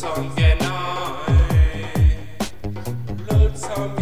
sông nghe nói lướt sông